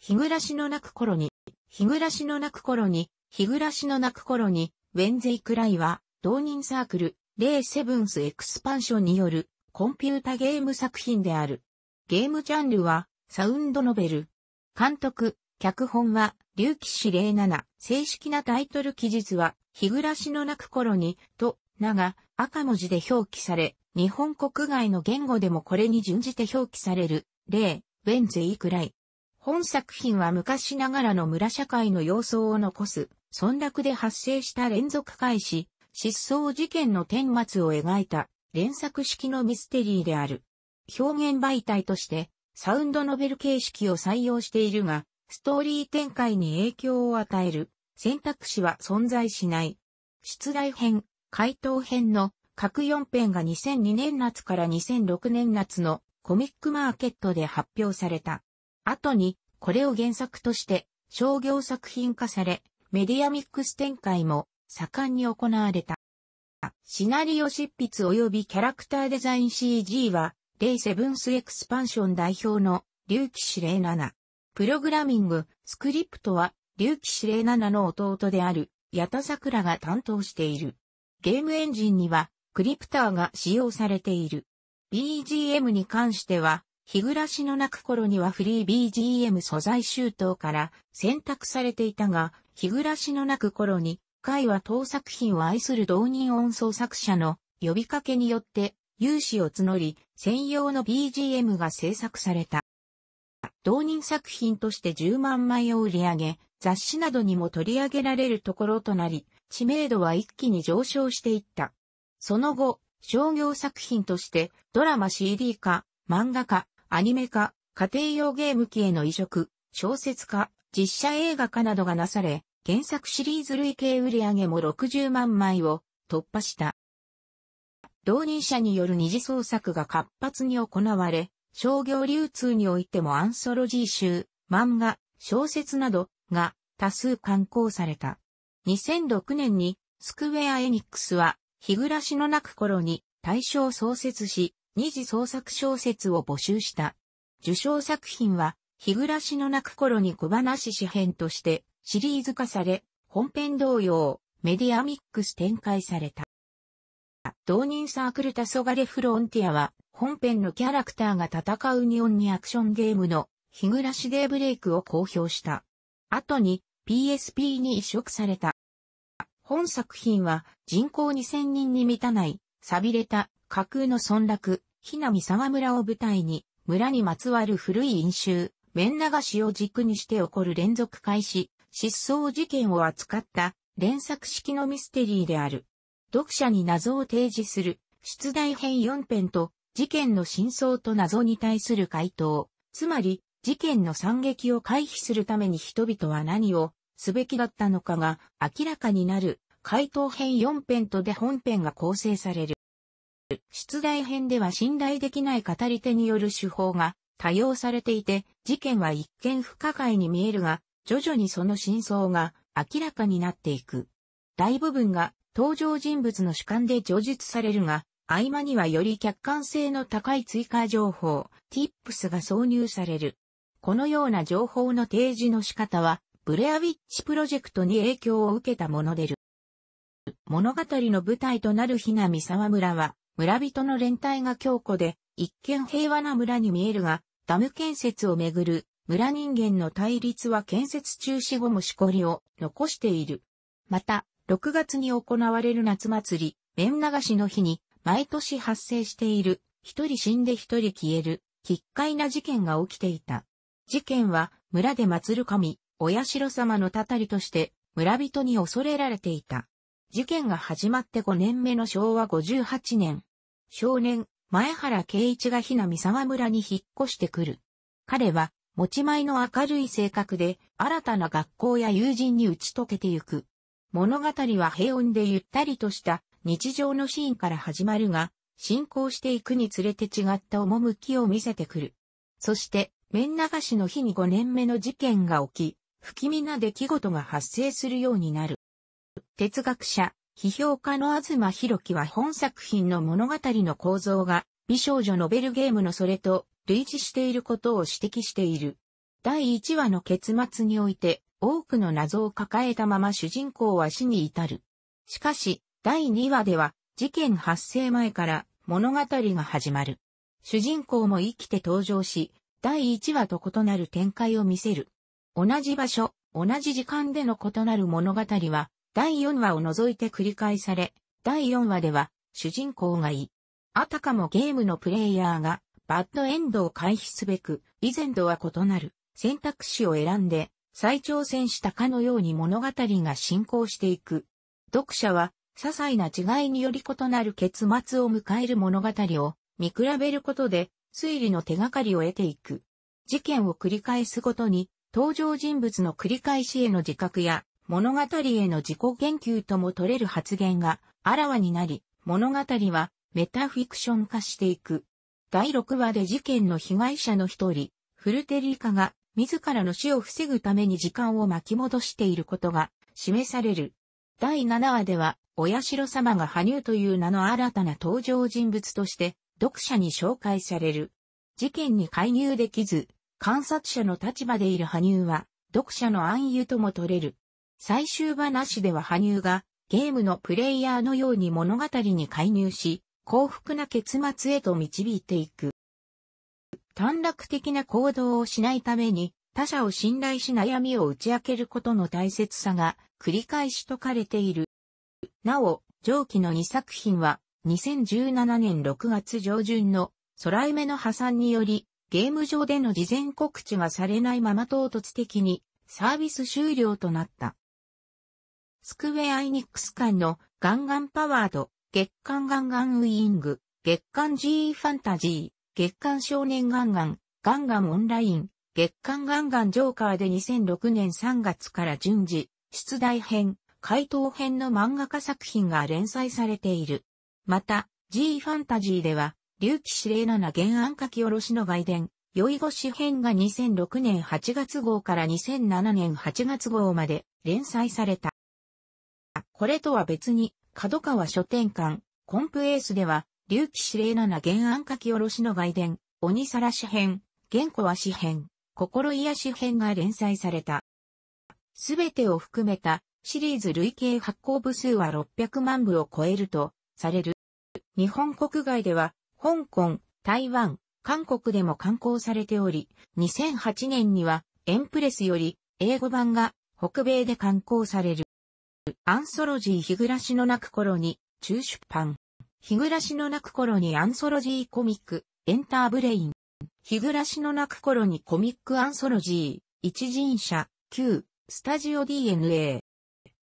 日暮らしの泣く頃に、日暮らしの泣く頃に、日暮らしの泣く頃に、ウェンゼイクライは、同人サークル、レイセブンスエクスパンションによる、コンピュータゲーム作品である。ゲームジャンルは、サウンドノベル。監督、脚本は、竜騎士07。正式なタイトル記述は、日暮らしの泣く頃に、と、名が赤文字で表記され、日本国外の言語でもこれに準じて表記される、例、ウェンゼイくらい。本作品は昔ながらの村社会の様相を残す、村落で発生した連続開始、失踪事件の顛末を描いた連作式のミステリーである。表現媒体としてサウンドノベル形式を採用しているが、ストーリー展開に影響を与える選択肢は存在しない。出題編、回答編の各4編が2002年夏から2006年夏のコミックマーケットで発表された。後に、これを原作として商業作品化され、メディアミックス展開も盛んに行われた。シナリオ執筆及びキャラクターデザイン CG は、レイセブンスエクスパンション代表の竜騎士07。プログラミング、スクリプトは、竜騎士07の弟である、ヤタサクラが担当している。ゲームエンジンには、クリプターが使用されている。BGM に関しては、日暮らしの泣く頃にはフリー BGM 素材周到から選択されていたが、日暮らしの泣く頃に、会は当作品を愛する同人音奏作者の呼びかけによって有志を募り、専用の BGM が制作された。同人作品として10万枚を売り上げ、雑誌などにも取り上げられるところとなり、知名度は一気に上昇していった。その後、商業作品としてドラマ CD 化、漫画化、アニメ化、家庭用ゲーム機への移植、小説化、実写映画化などがなされ、原作シリーズ累計売上も60万枚を突破した。同人者による二次創作が活発に行われ、商業流通においてもアンソロジー集、漫画、小説などが多数刊行された。2006年にスクウェアエニックスは日暮らしの泣く頃に大賞創設し、二次創作小説を募集した。受賞作品は、日暮らしの泣く頃に小話詩編としてシリーズ化され、本編同様、メディアミックス展開された。同人サークルタソガレフロンティアは、本編のキャラクターが戦う日本にアクションゲームの日暮らしデーブレイクを公表した。後に PSP に移植された。本作品は人口2000人に満たない、錆びれた架空の村落、ひなみ沢村を舞台に、村にまつわる古い飲酒、面流しを軸にして起こる連続開始、失踪事件を扱った連作式のミステリーである。読者に謎を提示する、出題編4編と、事件の真相と謎に対する回答、つまり、事件の惨劇を回避するために人々は何をすべきだったのかが明らかになる回答編4編とで本編が構成される。出題編では信頼できない語り手による手法が多用されていて、事件は一見不可解に見えるが、徐々にその真相が明らかになっていく。大部分が登場人物の主観で叙述されるが、合間にはより客観性の高い追加情報、tips が挿入される。このような情報の提示の仕方は、ブレアウィッチプロジェクトに影響を受けたものでる。物語の舞台となるひなみ沢村は、村人の連帯が強固で、一見平和な村に見えるが、ダム建設をめぐる村人間の対立は建設中止後もしこりを残している。また、6月に行われる夏祭り、麺流しの日に、毎年発生している、一人死んで一人消える、奇怪な事件が起きていた。事件は、村で祀る神、お社様のたたりとして村人に恐れられていた。事件が始まって5年目の昭和58年。少年、前原圭一がひな三沢村に引っ越してくる。彼は、持ち前の明るい性格で、新たな学校や友人に打ち解けてゆく。物語は平穏でゆったりとした日常のシーンから始まるが、進行していくにつれて違った趣を見せてくる。そして、面流しの日に5年目の事件が起き、不気味な出来事が発生するようになる。哲学者、批評家の東博樹は本作品の物語の構造が美少女ノベルゲームのそれと類似していることを指摘している。第1話の結末において多くの謎を抱えたまま主人公は死に至る。しかし、第2話では事件発生前から物語が始まる。主人公も生きて登場し、第1話と異なる展開を見せる。同じ場所、同じ時間での異なる物語は、第4話を除いて繰り返され、第4話では、主人公がい。あたかもゲームのプレイヤーが、バッドエンドを回避すべく、以前とは異なる選択肢を選んで、再挑戦したかのように物語が進行していく。読者は、些細な違いにより異なる結末を迎える物語を見比べることで推理の手がかりを得ていく。事件を繰り返すごとに登場人物の繰り返しへの自覚や物語への自己言及とも取れる発言があらわになり、物語はメタフィクション化していく。第6話で事件の被害者の一人、フルテリカが自らの死を防ぐために時間を巻き戻していることが示される。第7話では、親代様が羽生という名の新たな登場人物として読者に紹介される。事件に介入できず、観察者の立場でいる羽生は、読者の暗喩とも取れる。最終話では羽生が、ゲームのプレイヤーのように物語に介入し、幸福な結末へと導いていく。短絡的な行動をしないために、他者を信頼し悩みを打ち明けることの大切さが繰り返し説かれている。なお、上記の2作品は、2017年6月上旬の空夢の破産により、ゲーム上での事前告知がされないまま唐突的にサービス終了となった。スクウェアイニックス間のガンガンパワード、月刊ガンガンウィング、月刊 G ファンタジー、月刊少年ガンガン、ガンガンオンライン、月刊ガンガンジョーカーで2006年3月から順次、出題編、回答編の漫画家作品が連載されている。また、G ファンタジーでは、竜騎司令七原案書き下ろしの外伝、酔い越編が2006年8月号から2007年8月号まで連載された。これとは別に、角川書店館、コンプエースでは、竜騎司令七原案書き下ろしの外伝、鬼さらし編、原古足編、心癒し編が連載された。すべてを含めたシリーズ累計発行部数は600万部を超えるとされる。日本国外では香港、台湾、韓国でも刊行されており、2008年にはエンプレスより英語版が北米で刊行される。アンソロジー日暮らしの泣く頃に中出版。日暮らしの泣く頃にアンソロジーコミック、エンターブレイン。日暮らしの泣く頃にコミックアンソロジー、一人者、旧、スタジオ DNA。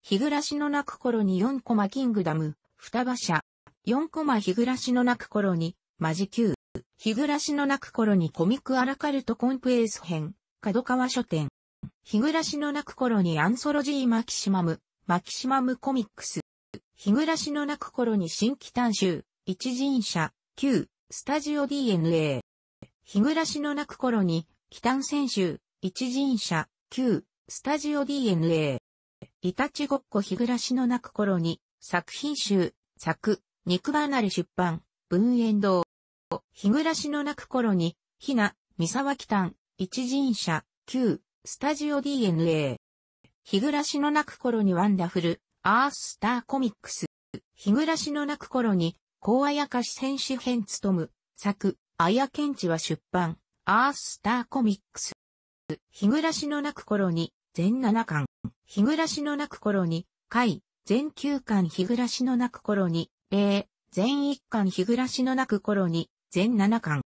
日暮らしの泣く頃に4コマキングダム、双葉社。4コマ日暮らしの泣く頃にマジキュー。日暮らしの泣く頃にコミックアラカルトコンプエース編、角川書店。日暮らしの泣く頃にアンソロジーマキシマム、マキシマムコミックス。日暮らしの泣く頃に新規単集、一人者、旧、スタジオ DNA。日暮らしの泣く頃に、北端選集、一人者、旧、スタジオ DNA。イタチごっこ。日暮らしの泣く頃に、作品集、作、肉離れ出版、文園堂。日暮らしの泣く頃に、ひな、三沢北端、一人者、旧、スタジオ DNA。日暮らしの泣く頃にワンダフル、アースターコミックス。日暮らしの泣く頃に、高あやかし選手編務む、作、あやけんちは出版、アースターコミックス。日暮らしの泣く頃に、全七巻。日暮らしの泣く頃に、回、全九巻日暮らしの泣く頃に、例、全一巻日暮らしの泣く頃に、全七巻。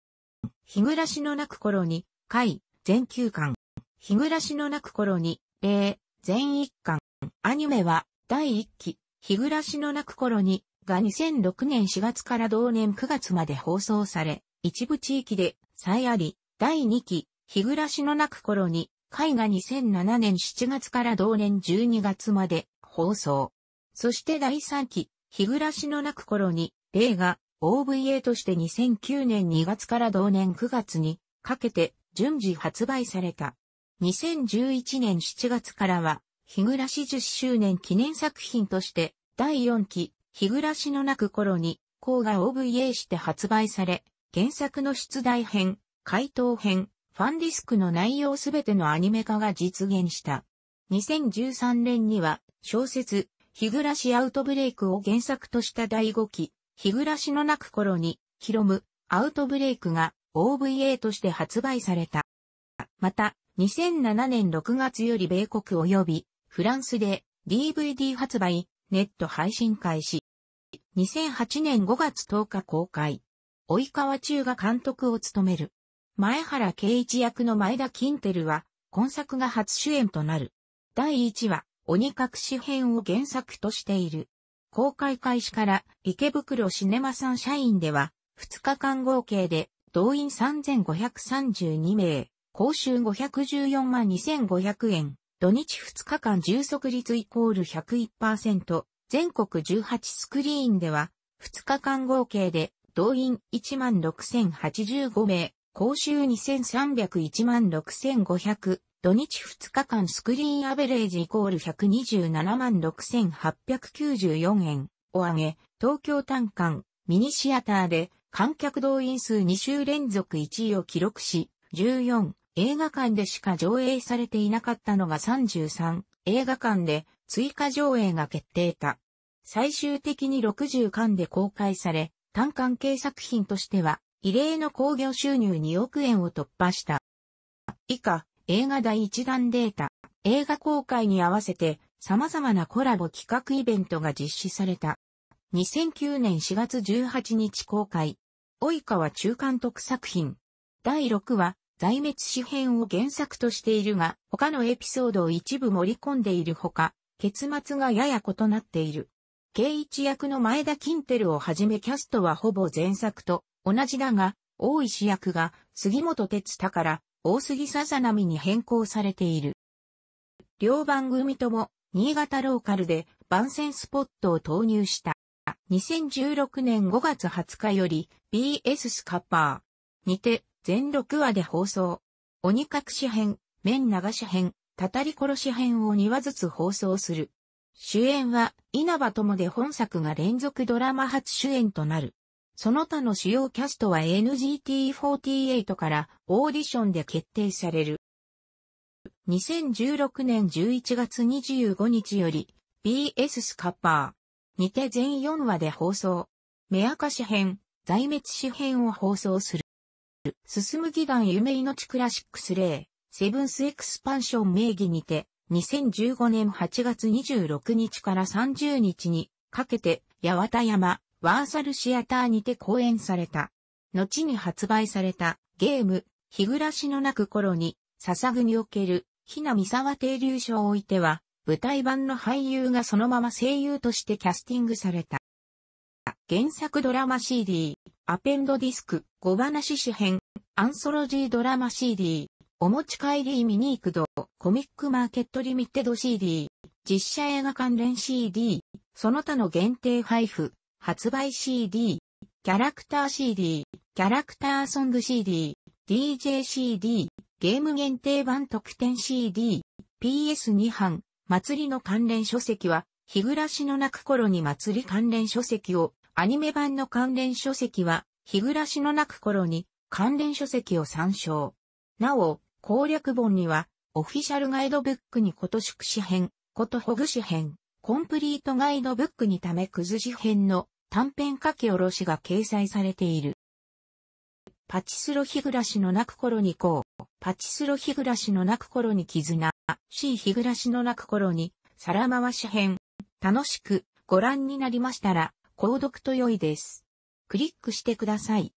日暮らしの泣く頃に、回、全九巻。日暮らしの泣く頃に、例、全一巻。アニメは、第一期、日暮らしの泣く頃に、が2006年4月から同年9月まで放送され、一部地域で再あり、第2期、日暮らしの泣く頃に、回が2007年7月から同年12月まで放送。そして第3期、日暮らしの泣く頃に、映画、OVA として2009年2月から同年9月にかけて順次発売された。2011年7月からは、日暮らし10周年記念作品として、第4期、日暮らしの泣く頃に、項が OVA して発売され、原作の出題編、回答編、ファンディスクの内容すべてのアニメ化が実現した。2013年には小説、日暮らしアウトブレイクを原作とした第5期、日暮らしの泣く頃に、ヒロム、アウトブレイクが OVA として発売された。また、2007年6月より米国及びフランスで DVD 発売、ネット配信開始。2008年5月10日公開。及川中が監督を務める。前原圭一役の前田キンテルは、今作が初主演となる。第1話、鬼隠し編を原作としている。公開開始から池袋シネマサン社員では、2日間合計で動員3532名、報酬514万2500円、土日2日間充足率イコール101%、全国18スクリーンでは、2日間合計で動員1万6085名、報酬2301万6500、土日2日間スクリーンアベレージイコール127万6894円。を上げ、東京単館、ミニシアターで観客動員数2週連続1位を記録し、14映画館でしか上映されていなかったのが33映画館で追加上映が決定た。最終的に60巻で公開され、単関係作品としては異例の興行収入2億円を突破した。以下、映画第一弾データ。映画公開に合わせて様々なコラボ企画イベントが実施された。2009年4月18日公開。及川中監督作品。第6話、在滅詩編を原作としているが、他のエピソードを一部盛り込んでいるほか、結末がやや異なっている。圭一役の前田キンテルをはじめキャストはほぼ前作と同じだが、大石役が杉本哲太から大杉さざ波に変更されている。両番組とも新潟ローカルで番宣スポットを投入した。2016年5月20日より BS スカッパーにて全6話で放送。鬼隠し編、面流し編、たたり殺し編を2話ずつ放送する。主演は稲葉友で本作が連続ドラマ初主演となる。その他の主要キャストは NGT48 からオーディションで決定される。2016年11月25日より BS スカッパーにて全4話で放送。目明かし編、在滅死編を放送する。進む義団夢命クラシックスレイ、セブンスエクスパンション名義にて、2015年8月26日から30日にかけて、八幡山、ワーサルシアターにて公演された。後に発売されたゲーム、日暮らしの泣く頃に、捧ぐにおける、ひな三沢停留所を置いては、舞台版の俳優がそのまま声優としてキャスティングされた。原作ドラマ CD、アペンドディスク、小話詩編、アンソロジードラマ CD、お持ち帰りミニークド、コミックマーケットリミテッド CD、実写映画関連 CD、その他の限定配布、発売 CD、キャラクター CD、キャラクターソング CD、DJ CD、ゲーム限定版特典 CD、PS2 版、祭りの関連書籍は、日暮らしの泣く頃に祭り関連書籍をアニメ版の関連書籍は、日暮らしの泣く頃に関連書籍を参照。なお、攻略本には、オフィシャルガイドブックにこと宿死編、ことほぐし編、コンプリートガイドブックにため崩し編の短編書き下ろしが掲載されている。パチスロ日暮らしの泣く頃にこう、パチスロ日暮らしの泣く頃に絆、C 日暮らしの泣く頃に、皿回し編、楽しくご覧になりましたら、購読と良いです。クリックしてください。